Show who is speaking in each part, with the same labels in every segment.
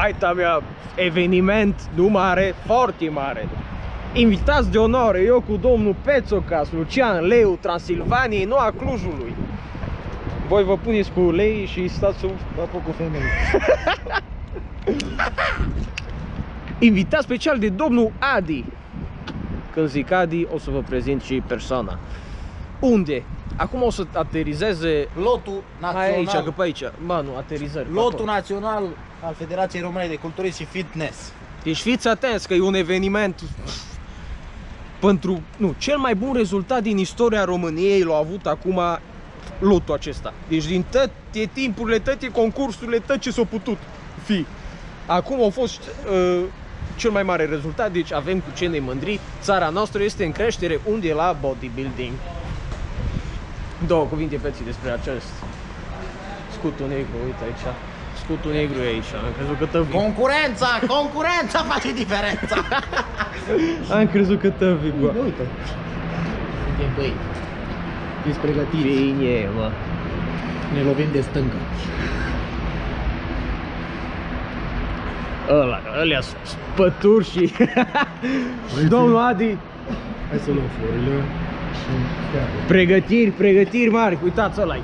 Speaker 1: faita mea, eveniment nu mare, foarte mare. Invitați de onoare, eu cu domnul Pețocas, Lucian Leu, Transilvaniei, nu a Clujului. Voi vă puneți cu lei și stați sub apă cu femei. Invitat special de domnul Adi. Când zic Adi, o să vă prezint și persoana. Unde? Acum o să aterizeze
Speaker 2: Lotul național,
Speaker 1: Hai aici, că pe aici. Mă, nu, aterizări. pe
Speaker 2: lotul
Speaker 1: acolo.
Speaker 2: național al Federației Române de Culturism și Fitness.
Speaker 1: Deci fiți atenți că e un eveniment pentru, nu, cel mai bun rezultat din istoria României l-a avut acum lotul acesta. Deci din toate timpurile, toate concursurile, tot ce s-a putut fi. Acum a fost uh, cel mai mare rezultat, deci avem cu ce ne mândri. Țara noastră este în creștere, unde e la bodybuilding. Două cuvinte peții despre acest scutul negru, uite aici. Scutul negru e aici, am crezut că tăvi.
Speaker 2: Concurența, concurența face diferența.
Speaker 1: Am crezut că tăvi, bă.
Speaker 2: Uite. Uite, băi. Fiți pregătiți.
Speaker 1: Bine, mă.
Speaker 2: Ne lovim de stânga.
Speaker 1: Ăla, ălea spături și... Domnul Adi,
Speaker 2: Hai să luăm florile.
Speaker 1: Pregătiri, pregătiri mari. Uitați ăla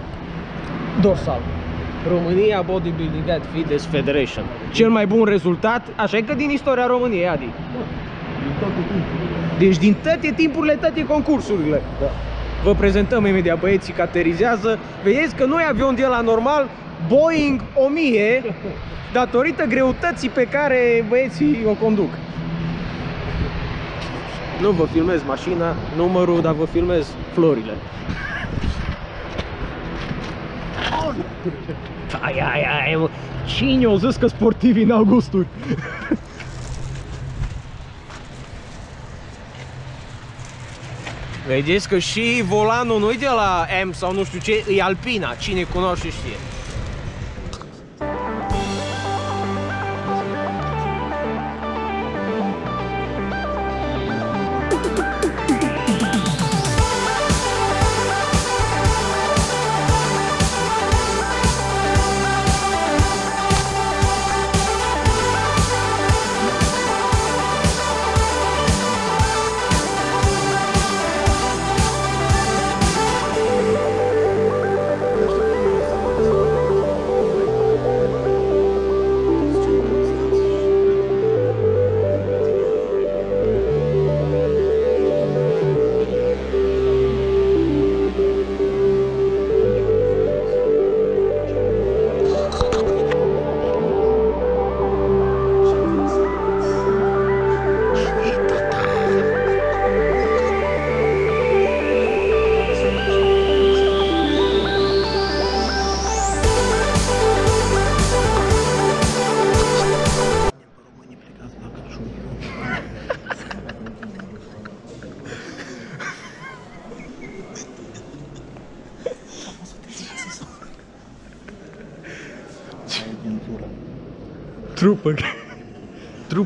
Speaker 1: Dorsal. România Bodybuilding and Fitness Federation. Cel mai bun rezultat, așa e că din istoria României, Adi.
Speaker 2: Din toate timpurile.
Speaker 1: Deci din toate timpurile, toate concursurile.
Speaker 2: Da.
Speaker 1: Vă prezentăm imediat băieții că aterizează. Vedeți că nu e avion de la normal, Boeing 1000, datorită greutății pe care băieții o conduc. Nu vă filmez mașina, numărul, dar vă filmez florile. Ai, ai, ai, mă. Cine o zis că sportivii n-au gusturi? Vedeți că și volanul nu e de la M sau nu știu ce, e Alpina. Cine cunoaște știe.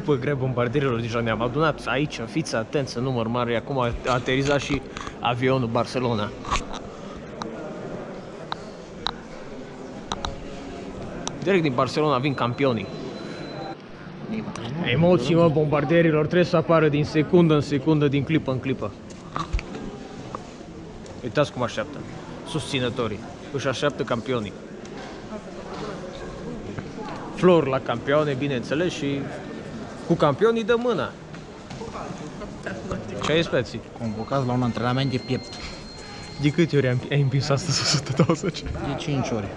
Speaker 1: Trupă grea bombardierilor deja ne-am adunat aici, fiți atenți, în număr mare, acum a aterizat și avionul Barcelona. Direct din Barcelona vin campionii. Emoții, mă, bombardierilor trebuie să apară din secundă în secundă, din clipă în clipă. Uitați cum așteaptă. Susținătorii. Își așteaptă campionii. Flor la campione, bineînțeles, și cu campionii de mână. Ce ai speții?
Speaker 2: Convocați la un antrenament de piept.
Speaker 1: De câte ori am, ai împins astăzi 120?
Speaker 2: De 5 ori.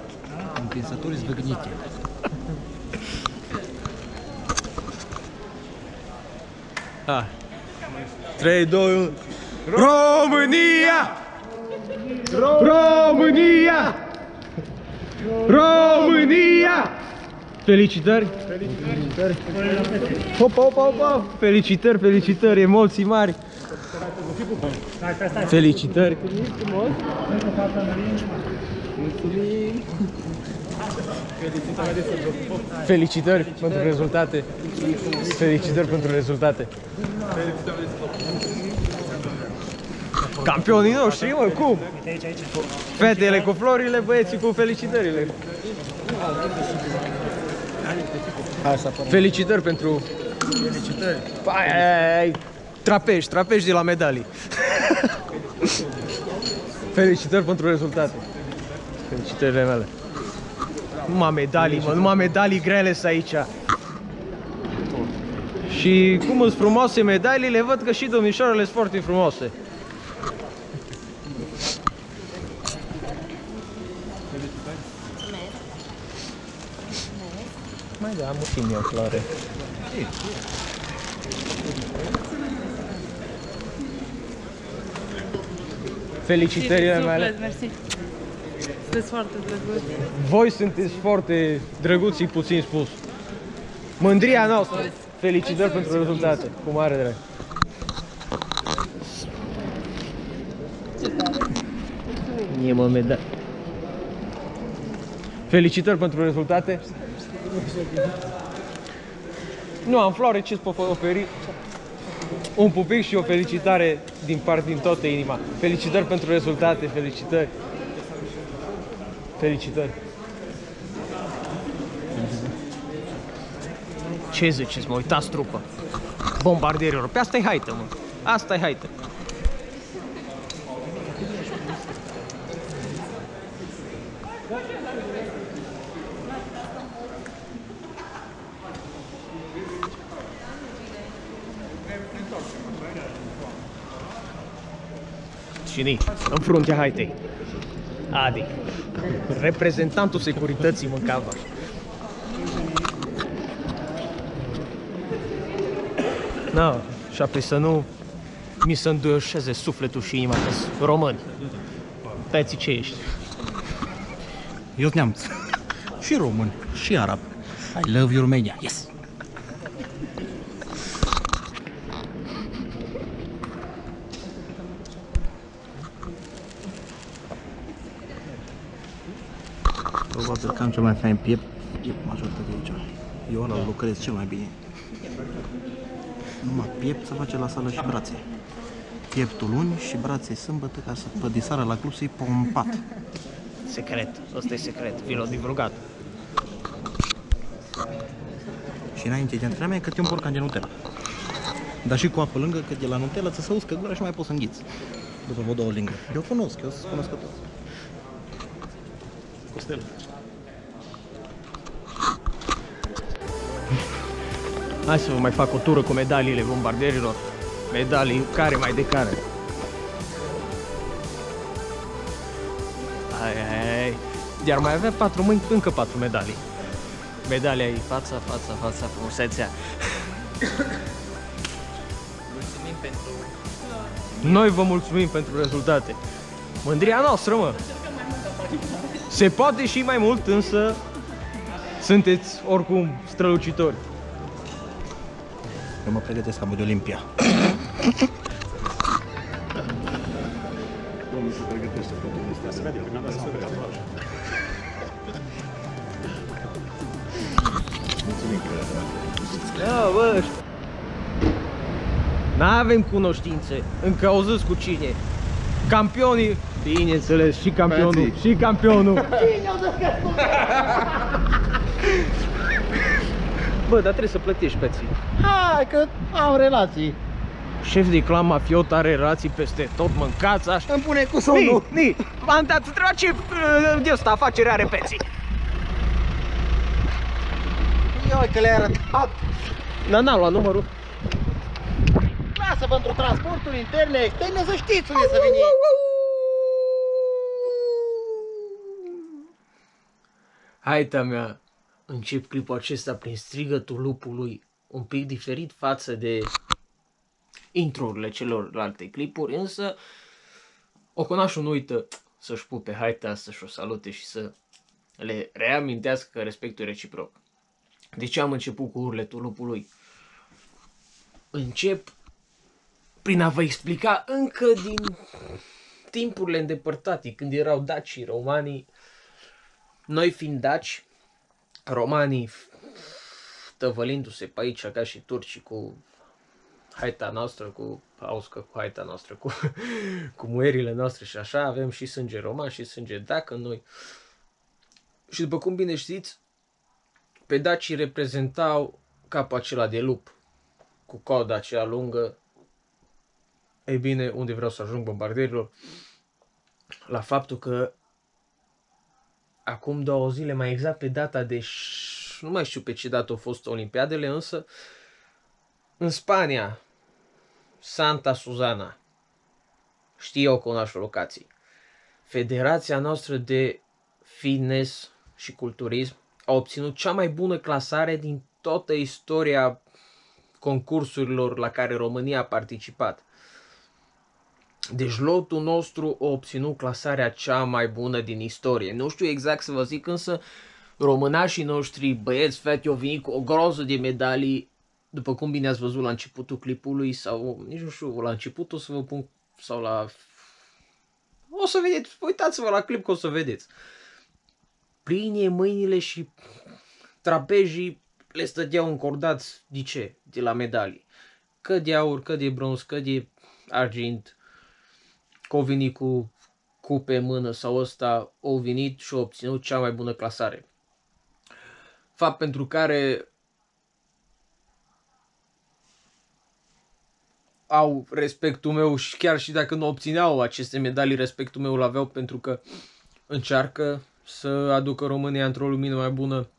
Speaker 2: Împinsături zvâgnite.
Speaker 1: Hai. 3, 2, 1. România! România! România! Felicitări! Felicitări! Hopa, hopa, hopa! Felicitări, felicitări, emoții mari! Felicitări! Felicitări pentru rezultate! Felicitări pentru rezultate! Campionii noștri, mă, cum? Fetele cu florile, băieții cu felicitările.
Speaker 2: Hai să apărăm.
Speaker 1: Felicitări pentru...
Speaker 2: Felicitări.
Speaker 1: Ai, ai, ai, trapești, trapești de la medalii. Felicitări pentru rezultate. Felicitările mele. Numai medalii, mă, numai medalii grele sunt aici. Și cum sunt frumoase medaliile, văd că și domnișoarele sunt foarte frumoase. Da, am o chimie clare. Felicitările mele.
Speaker 3: Suflet, mersi. Sunteți foarte drăguți.
Speaker 1: Voi sunteți foarte drăguți și puțin spus. Mândria noastră. Felicitări pentru rezultate. Cu mare drag. Mie mă meda. Felicitări pentru rezultate. Nu am floare, ce-ți pot oferi? Un pupic și o felicitare din part din toată inima. Felicitări pentru rezultate, felicitări. Felicitări. Ce ziceți, mă uitați trupă. Bombardierilor. Pe asta e haită, mă. Asta e haită. Și ni, în fruntea haitei. Adi, reprezentantul securității mâncava. Da, și apoi să nu mi se înduioșeze sufletul și inima că sunt români. Tăiți ce ești?
Speaker 2: Eu sunt neamț. și român, și arab. I love you, Romania. Yes. Probabil că am cel mai fain piept, piept majoritatea aici. Eu ăla îl lucrez cel mai bine. Numai piept se face la sală și brațe. Pieptul luni și brațe sâmbătă ca să pe disară la club să-i pompat.
Speaker 1: Secret, ăsta e secret, vi-l divulgat.
Speaker 2: Și înainte de antrenament câte un borcan de Nutella. Dar și cu apă lângă, că de la Nutella ți se uscă gura și mai poți să înghiți. După vă două lingă. Eu cunosc, eu sunt cunoscător. Costel.
Speaker 1: Hai să vă mai fac o tură cu medaliile bombardierilor. Medalii care mai de care. Hai, hai, hai. Iar mai avea patru mâini, încă patru medalii. Medalia ei, fața, fața, fața, frumusețea.
Speaker 4: Mulțumim pentru
Speaker 1: Noi vă mulțumim pentru rezultate. Mândria noastră, mă. Se poate și mai mult, însă sunteți oricum strălucitori.
Speaker 2: Eu mă pregătesc ca de Olimpia.
Speaker 1: Da, bă. N-avem cunoștințe. Încă auziți cu cine. Campionii, bineînțeles, și campionul, și campionul. Bă, dar trebuie să plătești peții.
Speaker 2: Hai că am relații.
Speaker 1: Șef de clan mafiot are relații peste tot, mâncați așa.
Speaker 2: Îmi pune cu
Speaker 1: Ni,
Speaker 2: somnul.
Speaker 1: ni, am dat întreba ce uh, de asta afacere are peții.
Speaker 2: Ia că le-ai arătat.
Speaker 1: Dar n-am luat numărul.
Speaker 2: Lasă pentru transporturi interne, externe, să știți unde să veni.
Speaker 1: Haita mea, încep clipul acesta prin strigătul lupului, un pic diferit față de intro-urile celorlalte clipuri, însă Oconașul nu uită să-și pupe haita, să-și o salute și să le reamintească că respectul e reciproc. De ce am început cu urletul lupului? Încep prin a vă explica încă din timpurile îndepărtate, când erau dacii, romanii, noi fiind daci, romanii f- tăvălindu-se pe aici ca și turcii cu haita noastră, cu auscă cu haita noastră, cu, cu muierile noastre și așa, avem și sânge roman și sânge dac în noi. Și după cum bine știți, pe dacii reprezentau capul acela de lup, cu coada aceea lungă. Ei bine, unde vreau să ajung bombardierilor? La faptul că acum două zile, mai exact pe data de... ș- Nu mai știu pe ce dată au fost Olimpiadele, însă în Spania, Santa Susana, știu eu că o locații. Federația noastră de fitness și culturism a obținut cea mai bună clasare din toată istoria concursurilor la care România a participat. Deci lotul nostru a obținut clasarea cea mai bună din istorie. Nu știu exact să vă zic, însă românașii noștri, băieți, fete, au venit cu o groză de medalii, după cum bine ați văzut la începutul clipului, sau nici nu știu, la început o să vă pun, sau la... O să vedeți, uitați-vă la clip că o să vedeți. Pline mâinile și trapezii le stăteau încordați, de ce? De la medalii. Că de aur, că de bronz, că de argint, că au venit cu cupe în mână sau ăsta, au venit și au obținut cea mai bună clasare. Fapt pentru care au respectul meu și chiar și dacă nu obțineau aceste medalii, respectul meu îl aveau pentru că încearcă să aducă România într-o lumină mai bună.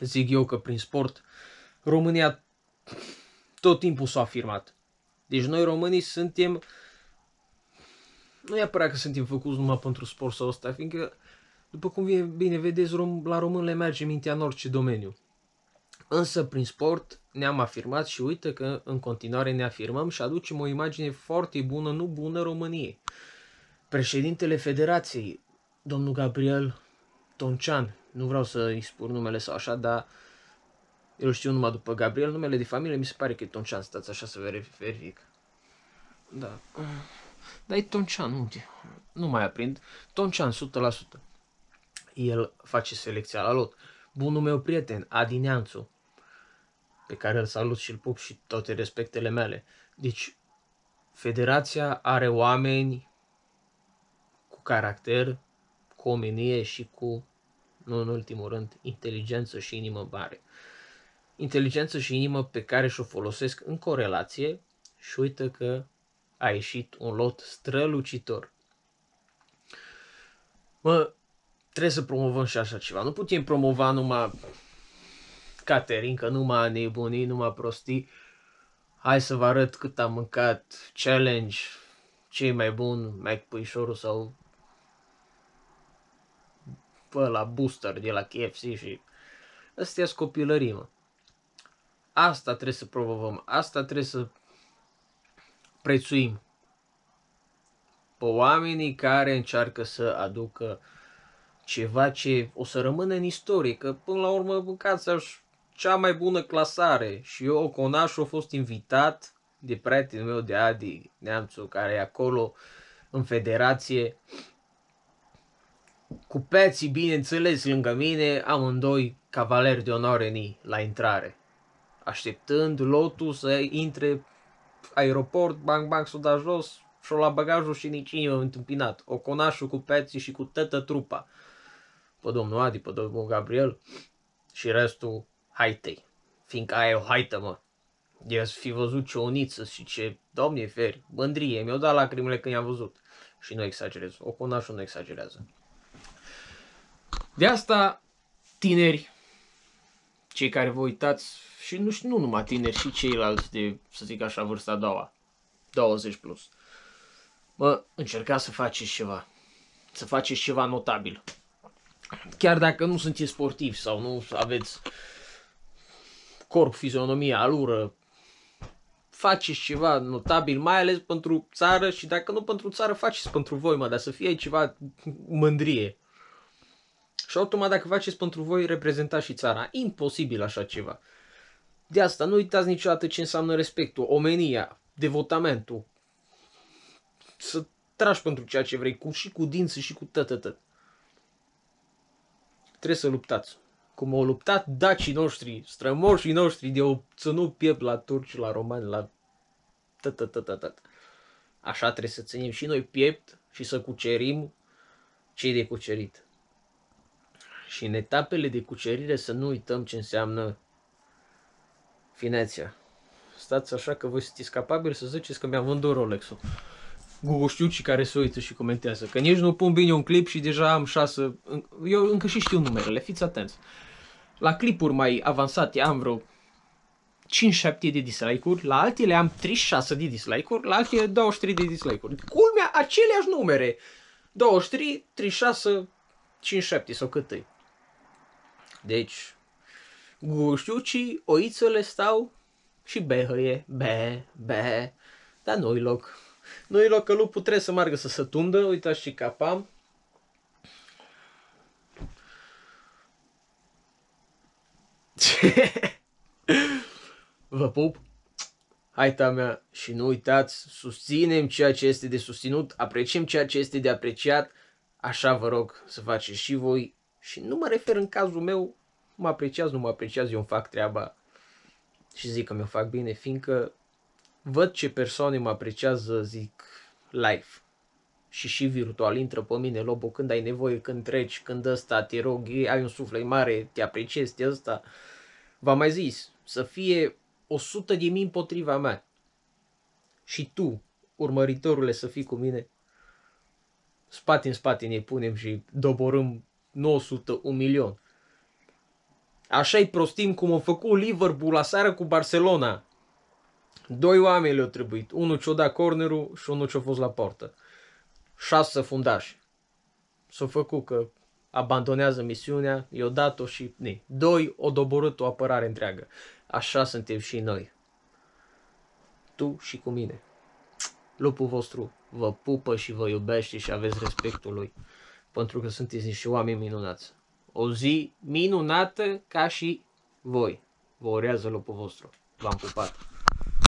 Speaker 1: Zic eu că prin sport România tot timpul s-a afirmat. Deci noi românii suntem nu neapărat că suntem făcuți numai pentru sport sau ăsta, fiindcă după cum bine, bine vedeți, rom, la român le merge mintea în orice domeniu. Însă prin sport ne-am afirmat și uite că în continuare ne afirmăm și aducem o imagine foarte bună, nu bună României. Președintele Federației, domnul Gabriel Toncean, nu vreau să îi spun numele sau așa, dar eu îl știu numai după Gabriel, numele de familie mi se pare că e Toncean, stați așa să verific. verific. Da. Dar e Toncean, nu, nu mai aprind. Toncean, 100%. El face selecția la lot. Bunul meu prieten, Adi Neanțu, pe care îl salut și îl pup și toate respectele mele. Deci, federația are oameni cu caracter, cu omenie și cu, nu în ultimul rând, inteligență și inimă mare. Inteligență și inimă pe care și-o folosesc în corelație și uite că a ieșit un lot strălucitor. Mă, trebuie să promovăm și așa ceva. Nu putem promova numai Caterinca, numai nebunii, numai prostii. Hai să vă arăt cât am mâncat, challenge, cei mai bun, Mac Puișorul sau pe la booster de la KFC și astea sunt copilării, mă. Asta trebuie să promovăm, asta trebuie să prețuim. Pe oamenii care încearcă să aducă ceva ce o să rămână în istorie, că până la urmă mâncați aș cea mai bună clasare. Și eu, Conașu, a fost invitat de prietenul meu de Adi Neamțu, care e acolo în federație, cu peții, bineînțeles, lângă mine, amândoi cavaleri de onoare ni la intrare, așteptând lotul să intre aeroport, bang, bang, s-o da jos și-o la bagajul și nici nimeni întâmpinat. O conașul cu peții și cu tătă trupa. Pe domnul Adi, pe domnul Gabriel și restul haitei. Fiindcă aia e o haită, mă. De să fi văzut ce oniță și ce, domne feri, mândrie, mi-au dat lacrimile când i-am văzut. Și nu exagerez, o conașul nu exagerează. De asta, tineri, cei care vă uitați, și nu știu, nu numai tineri, și ceilalți de, să zic așa, vârsta a doua, 20 plus. Mă, încercați să faceți ceva. Să faceți ceva notabil. Chiar dacă nu sunteți sportivi sau nu aveți corp, fizionomie, alură, faceți ceva notabil, mai ales pentru țară și dacă nu pentru țară, faceți pentru voi, mă, dar să fie ceva mândrie. Și automat dacă faceți pentru voi, reprezentați și țara. Imposibil așa ceva. De asta nu uitați niciodată ce înseamnă respectul, omenia, devotamentul. Să tragi pentru ceea ce vrei, cu, și cu dinți și cu tătătăt. Trebuie să luptați. Cum au luptat dacii noștri, strămoșii noștri de au ținut piept la turci, la romani, la tătătătăt. Așa trebuie să ținem și noi piept și să cucerim cei de cucerit. Și în etapele de cucerire să nu uităm ce înseamnă finețea. Stați așa că voi sunteți capabili să ziceți că mi-am vândut Rolex-ul. Google știu și care se uită și comentează. Că nici nu pun bine un clip și deja am șase... Eu încă și știu numerele, fiți atenți. La clipuri mai avansate am vreo 5-7 de dislike-uri, la altele am 36 de dislike-uri, la altele 23 de dislike-uri. Culmea, aceleași numere. 23, 36, 57 sau cât e. Deci, guștiucii, oițele stau și behăie, be, be, dar nu-i loc. Nu-i loc că lupul trebuie să meargă să se tundă, uitați și capam. Vă pup! Hai ta mea și nu uitați, susținem ceea ce este de susținut, apreciem ceea ce este de apreciat, așa vă rog să faceți și voi și nu mă refer în cazul meu, mă apreciați, nu mă apreciați, eu îmi fac treaba și zic că mi-o fac bine, fiindcă văd ce persoane mă apreciază, zic, live și și virtual, intră pe mine, Lobo, când ai nevoie, când treci, când ăsta, te rog, ai un suflet mare, te apreciezi, te ăsta. V-am mai zis, să fie 100 de mii împotriva mea. Și tu, urmăritorule, să fii cu mine. Spate în spate ne punem și doborâm 900, un milion. Așa-i prostim cum a făcut Liverpool la seară cu Barcelona. Doi oameni le-au trebuit. Unul ce-o dat cornerul și unul ce-a fost la portă. Șase fundași. S-au făcut că abandonează misiunea, i-o dat-o și... Ne. Doi, o doborât o apărare întreagă. Așa suntem și noi. Tu și cu mine. Lupul vostru vă pupă și vă iubește și aveți respectul lui. Pentru că sunteți niște oameni minunați. O zi minunată ca și voi. Vă urează lupul vostru. V-am pupat.